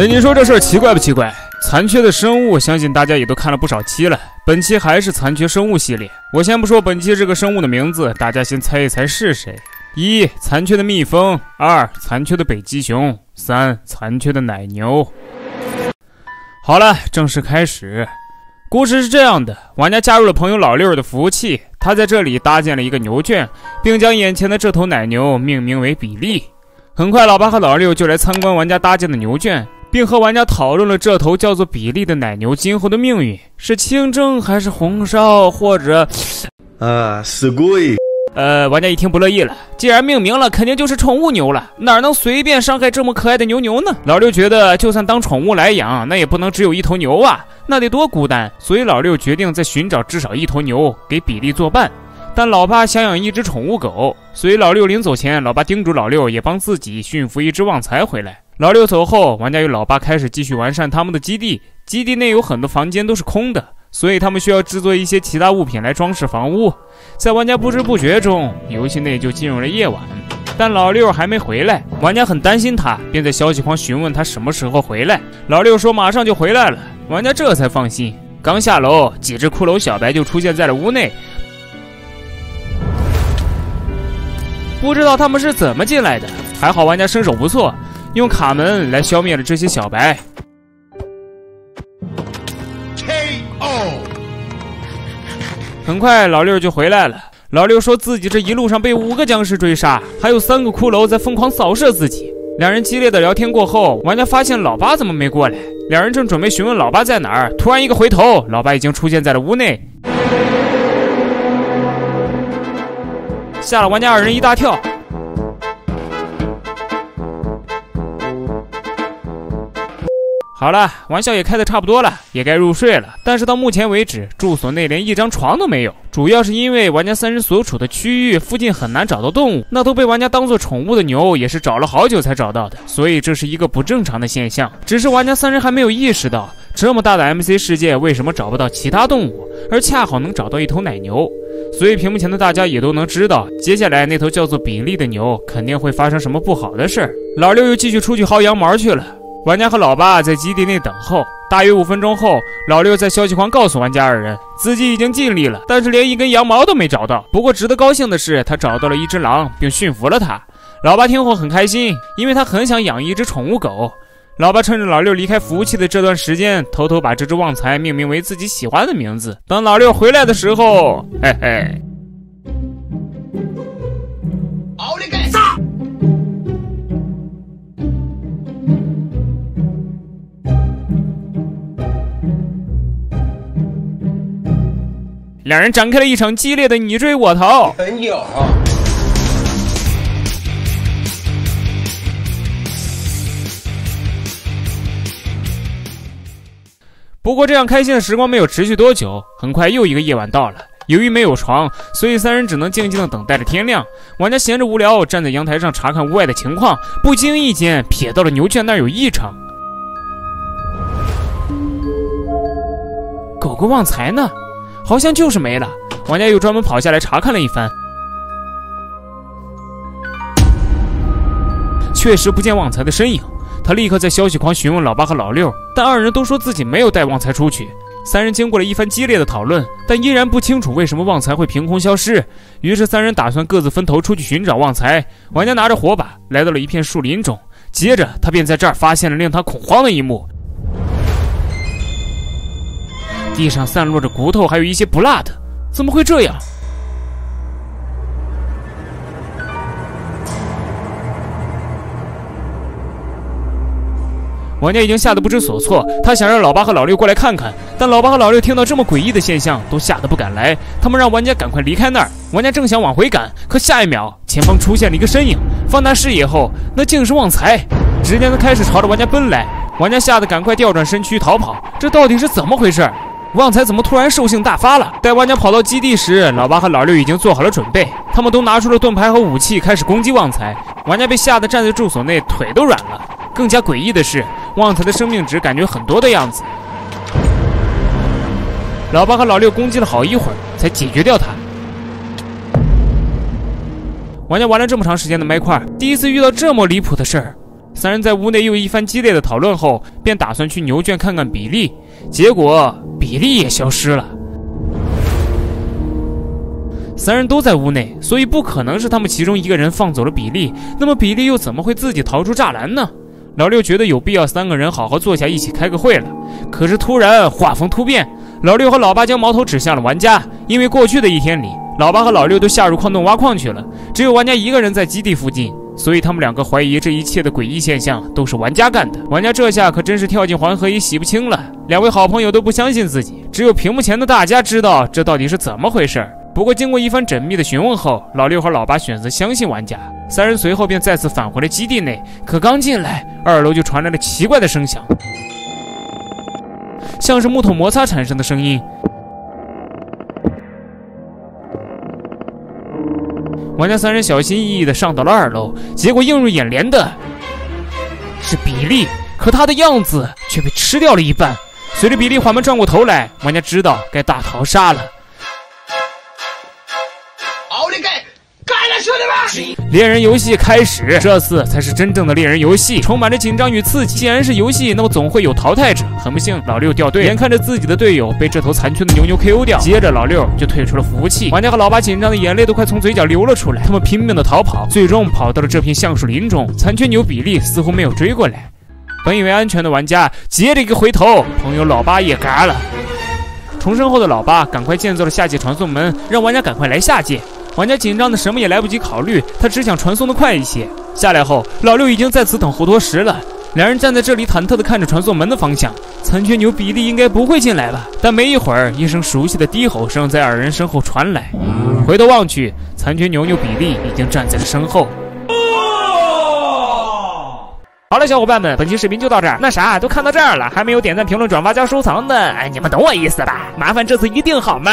那您说这事儿奇怪不奇怪？残缺的生物，相信大家也都看了不少期了。本期还是残缺生物系列。我先不说本期这个生物的名字，大家先猜一猜是谁。一、残缺的蜜蜂；二、残缺的北极熊；三、残缺的奶牛。好了，正式开始。故事是这样的：玩家加入了朋友老六的服务器，他在这里搭建了一个牛圈，并将眼前的这头奶牛命名为比利。很快，老八和老六就来参观玩家搭建的牛圈。并和玩家讨论了这头叫做比利的奶牛今后的命运是清蒸还是红烧，或者，啊，死贵。呃，玩家一听不乐意了，既然命名了，肯定就是宠物牛了，哪能随便伤害这么可爱的牛牛呢？老六觉得，就算当宠物来养，那也不能只有一头牛啊，那得多孤单。所以老六决定再寻找至少一头牛给比利作伴。但老八想养一只宠物狗，所以老六临走前，老八叮嘱老六也帮自己驯服一只旺财回来。老六走后，玩家与老八开始继续完善他们的基地。基地内有很多房间都是空的，所以他们需要制作一些其他物品来装饰房屋。在玩家不知不觉中，游戏内就进入了夜晚。但老六还没回来，玩家很担心他，便在消息框询问他什么时候回来。老六说马上就回来了，玩家这才放心。刚下楼，几只骷髅小白就出现在了屋内。不知道他们是怎么进来的，还好玩家身手不错。用卡门来消灭了这些小白。K.O. 很快，老六就回来了。老六说自己这一路上被五个僵尸追杀，还有三个骷髅在疯狂扫射自己。两人激烈的聊天过后，玩家发现老八怎么没过来？两人正准备询问老八在哪儿，突然一个回头，老八已经出现在了屋内，吓了玩家二人一大跳。好了，玩笑也开的差不多了，也该入睡了。但是到目前为止，住所内连一张床都没有。主要是因为玩家三人所处的区域附近很难找到动物，那都被玩家当做宠物的牛也是找了好久才找到的，所以这是一个不正常的现象。只是玩家三人还没有意识到，这么大的 MC 世界为什么找不到其他动物，而恰好能找到一头奶牛。所以屏幕前的大家也都能知道，接下来那头叫做比利的牛肯定会发生什么不好的事儿。老六又继续出去薅羊毛去了。玩家和老八在基地内等候，大约五分钟后，老六在消息框告诉玩家二人，自己已经尽力了，但是连一根羊毛都没找到。不过值得高兴的是，他找到了一只狼，并驯服了它。老八听后很开心，因为他很想养一只宠物狗。老八趁着老六离开服务器的这段时间，偷偷把这只旺财命名为自己喜欢的名字。等老六回来的时候，嘿嘿。两人展开了一场激烈的你追我逃。不过，这样开心的时光没有持续多久，很快又一个夜晚到了。由于没有床，所以三人只能静静的等待着天亮。玩家闲着无聊，站在阳台上查看屋外的情况，不经意间瞥到了牛圈那儿有异常。狗狗旺财呢？好像就是没了。玩家又专门跑下来查看了一番，确实不见旺财的身影。他立刻在消息框询问老八和老六，但二人都说自己没有带旺财出去。三人经过了一番激烈的讨论，但依然不清楚为什么旺财会凭空消失。于是三人打算各自分头出去寻找旺财。玩家拿着火把来到了一片树林中，接着他便在这儿发现了令他恐慌的一幕。地上散落着骨头，还有一些不辣的怎么会这样？玩家已经吓得不知所措，他想让老八和老六过来看看，但老八和老六听到这么诡异的现象，都吓得不敢来。他们让玩家赶快离开那儿。玩家正想往回赶，可下一秒，前方出现了一个身影。放大视野后，那竟是旺财。只见他开始朝着玩家奔来，玩家吓得赶快调转身躯逃跑。这到底是怎么回事？旺财怎么突然兽性大发了？待玩家跑到基地时，老八和老六已经做好了准备，他们都拿出了盾牌和武器，开始攻击旺财。玩家被吓得站在住所内，腿都软了。更加诡异的是，旺财的生命值感觉很多的样子。老八和老六攻击了好一会儿，才解决掉他。玩家玩了这么长时间的麦块，第一次遇到这么离谱的事儿。三人在屋内又一番激烈的讨论后，便打算去牛圈看看比利。结果比利也消失了。三人都在屋内，所以不可能是他们其中一个人放走了比利。那么比利又怎么会自己逃出栅栏呢？老六觉得有必要三个人好好坐下一起开个会了。可是突然画风突变，老六和老八将矛头指向了玩家，因为过去的一天里，老八和老六都下入矿洞挖矿去了，只有玩家一个人在基地附近，所以他们两个怀疑这一切的诡异现象都是玩家干的。玩家这下可真是跳进黄河也洗不清了。两位好朋友都不相信自己，只有屏幕前的大家知道这到底是怎么回事。不过，经过一番缜密的询问后，老六和老八选择相信玩家。三人随后便再次返回了基地内。可刚进来，二楼就传来了奇怪的声响，像是木头摩擦产生的声音。玩家三人小心翼翼地上到了二楼，结果映入眼帘的是比利，可他的样子却被吃掉了一半。随着比利缓慢转过头来，玩家知道该大逃杀了。猎人游戏开始，这次才是真正的猎人游戏，充满着紧张与刺激。既然是游戏，那么总会有淘汰者。很不幸，老六掉队，眼看着自己的队友被这头残缺的牛牛 KO 掉，接着老六就退出了服务器。玩家和老八紧张的眼泪都快从嘴角流了出来，他们拼命的逃跑，最终跑到了这片橡树林中。残缺牛比利似乎没有追过来，本以为安全的玩家接着一个回头，朋友老八也嘎了。重生后的老八赶快建造了下界传送门，让玩家赶快来下界。玩家紧张的什么也来不及考虑，他只想传送的快一些。下来后，老六已经在此等候多时了。两人站在这里忐忑地看着传送门的方向。残缺牛比利应该不会进来吧？但没一会儿，一声熟悉的低吼声在二人身后传来。回头望去，残缺牛牛比利已经站在了身后。好了，小伙伴们，本期视频就到这儿。那啥，都看到这儿了，还没有点赞、评论、转发加收藏的，哎，你们懂我意思吧？麻烦这次一定好吗？